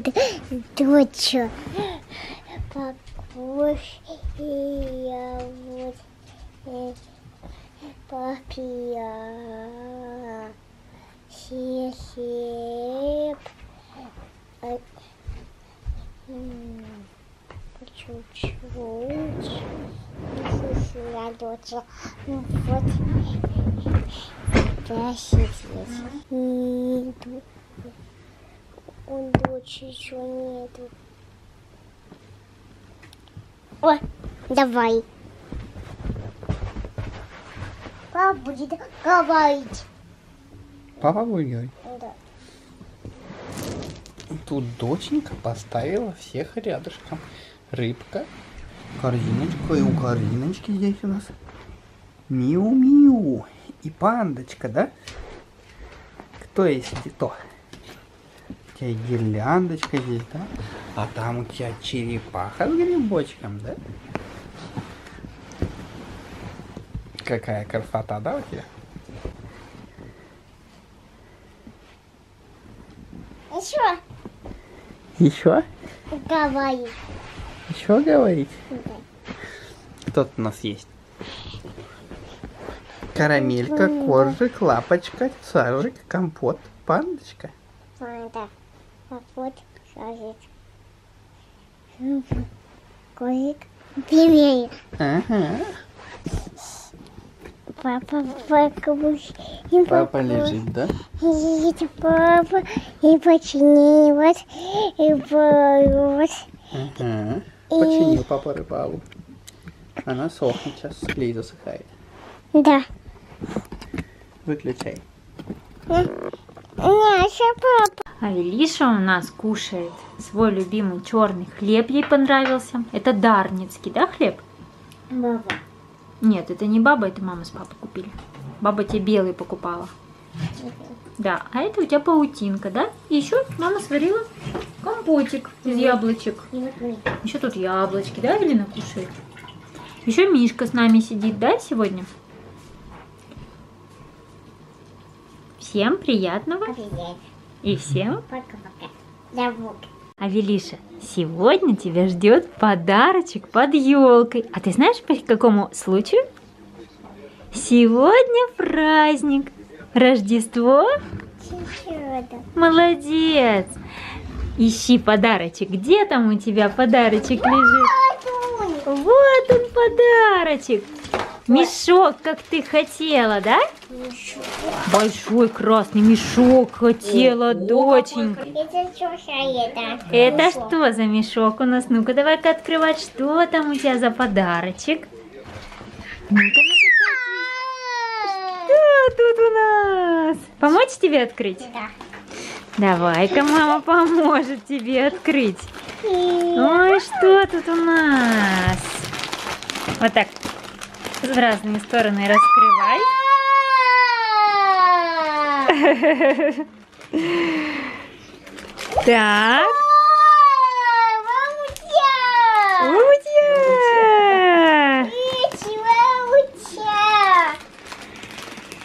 тут дочь покушала вот попья хихип чуть-чуть сосредоточиться. Ну вот, да, сидеть. И у дочери еще нету. О, давай. Папа будет говорить. Папа будет говорить. Да. Тут доченька поставила всех рядышком. Рыбка, корзиночка, и у корзиночки здесь у нас Миу-миу. И пандочка, да? Кто есть кто? У тебя гирляндочка здесь, да? А там у тебя черепаха с грибочком, да? Какая красота, да, у тебя? Еще Еще? говори. Еще говорить? Да. Кто тут у нас есть? Карамелька, коржик, лапочка, сажик, компот, пандочка. Панда. Вот сажет. Козик. Пельмени. Ага. Папа, папа, и Папа лежит, да? И папа, и почини, вот, и вот. Ага. Починил папа рыбалу. Она сохнет сейчас, клей засыхает. Да. Выключай. Няша, папа. А Велиша у нас кушает свой любимый черный хлеб, ей понравился. Это дарницкий, да, хлеб? Баба. Нет, это не баба, это мама с папой купили. Баба тебе белый покупала. Да, а это у тебя паутинка, да? И еще мама сварила компотик из яблочек. Еще тут яблочки, да, Элина кушает? Еще Мишка с нами сидит, да, сегодня? Всем приятного Привет. И всем Пока-пока. Да вот. Авелиша, сегодня тебя ждет подарочек под елкой. А ты знаешь по какому случаю? Сегодня праздник. Рождество? Чудо. Молодец! Ищи подарочек. Где там у тебя подарочек лежит? Вот он подарочек. Мешок, как ты хотела, да? Большой красный мешок хотела, доченька. Это что это? Это что за мешок у нас? Ну-ка, давай-ка открывать, что там у тебя за подарочек. Ну-ка, ну-ка, что тут у нас? Помочь тебе открыть? Да. Давай-ка мама поможет тебе открыть. Ой, что тут у нас? Вот так, в разные стороны раскрывай. Так!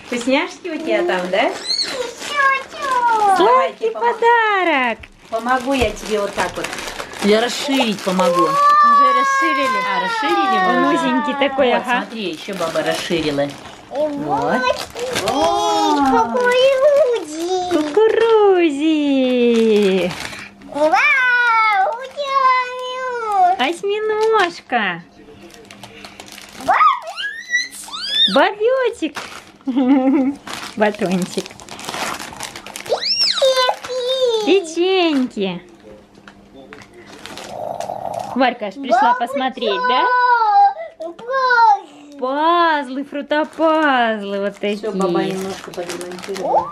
Вкусняшки у тебя там, да? Сладкий подарок! Помогу я тебе вот так вот. Я расширить помогу. Расширили. А, расширили Он уже? узенький такой, Вот, ага. смотри, еще баба расширила. Вот. Люди. Кукурузи! Вау. Осьминожка! Бобетик! Батончик. Печеньки. Варька аж пришла посмотреть, да? Пазлы, фрутопазлы вот Все, баба такие. немножко подремонтировала.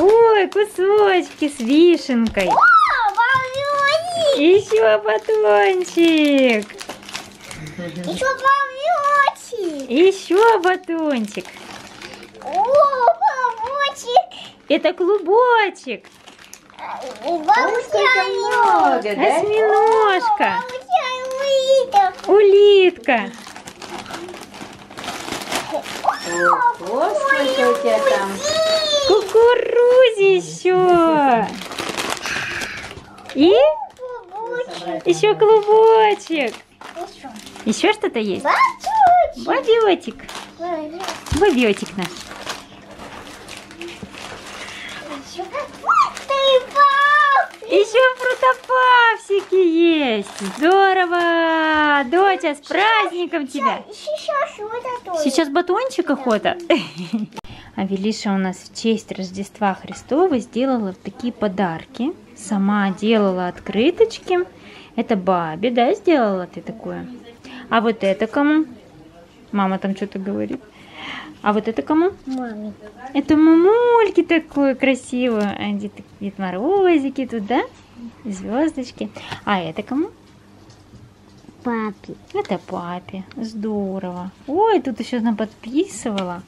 Ой, кусочки с вишенкой. Еще батончик. Еще помочь. Еще батончик. О, помочь. Это клубочек много, да? Осьминожка. Улитка. Ого, сколько у тебя там. Кукурузище. И? Еще клубочек. Еще что-то есть? Бобиотик. Бобиотик. Бобиотик наш. Еще фрутопапсики есть. Здорово. Доча, с праздником тебя. Сейчас это. Сейчас батончик охота. А Велиша у нас в честь Рождества Христова сделала такие подарки. Сама делала открыточки. Это бабе, да, сделала ты такое? А вот это кому? Мама там что-то говорит. А вот это кому? Маме. Это мамульки красивый. А Дед, Дед Морозики тут, да? Звездочки. А это кому? Папе. Это папе. Здорово. Ой, тут еще она подписывала.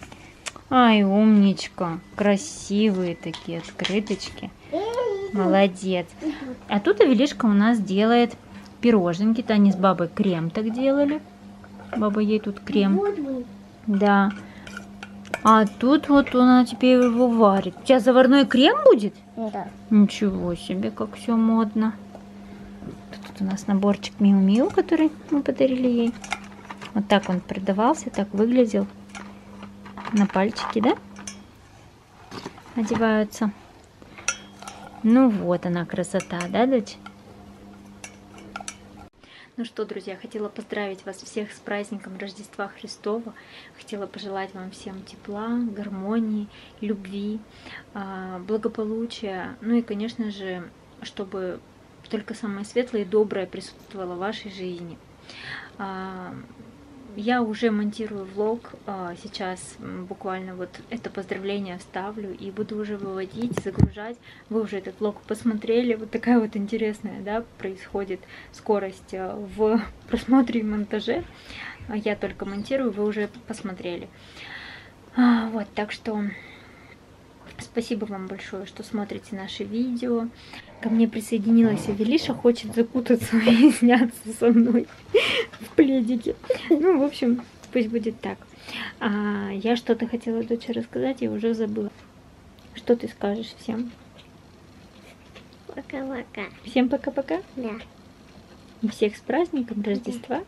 Ай, умничка. Красивые такие открыточки. Молодец. А тут Авелишка у нас делает пироженки-то. Они с бабой крем так делали. Баба ей тут крем. Да. А тут вот она теперь его варит. Сейчас заварной крем будет? Да. Ничего себе, как все модно. Тут у нас наборчик Миу-Миу, который мы подарили ей. Вот так он продавался, так выглядел. На пальчики, да? Одеваются. Ну вот она красота, да, дочь? Ну что, друзья, хотела поздравить вас всех с праздником Рождества Христова. Хотела пожелать вам всем тепла, гармонии, любви, а, благополучия. Ну и, конечно же, чтобы только самое светлое и доброе присутствовало в вашей жизни. Я уже монтирую влог, а, сейчас буквально вот это поздравление вставлю и буду уже выводить, загружать. Вы уже этот влог посмотрели, вот такая вот интересная, да, происходит скорость а, в просмотре и монтаже. А Я только монтирую, вы уже посмотрели. Вот, так что спасибо вам большое, что смотрите наши видео. Ко мне присоединилась Велиша, хочет закутаться и сняться со мной в пледике. Ну, в общем, пусть будет так. А, я что-то хотела доче рассказать, я уже забыла. Что ты скажешь всем? Пока-пока. Всем пока-пока. Да. Всех с праздником Рождества.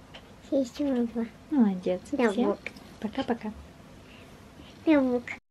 Спасибо. Молодец. Да, Всем пока-пока. Да.